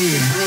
yeah.